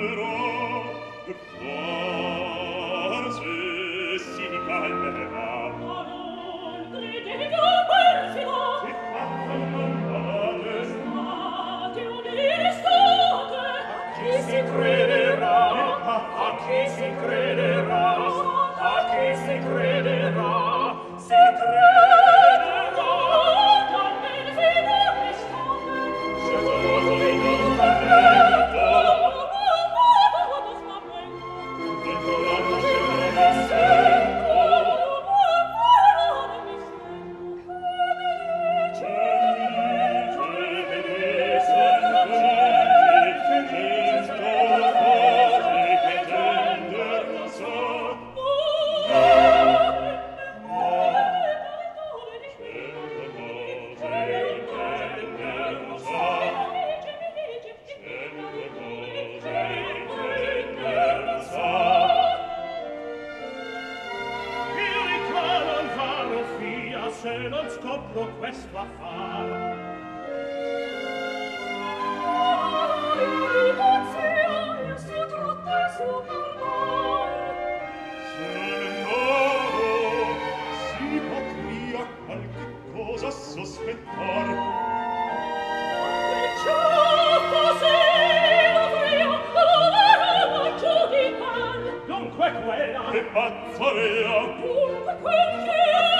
Però, quasi si calmerà se non scopro questo affar Meditazione su tutto il suo parlare Se loro si potria qualche cosa sospettar. E ciò cos'è l'avremo dovremo giudicar Dunque quella Che pazzarea Dunque quel che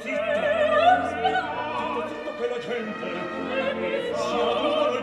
zitto, zitto che quella gente sia dura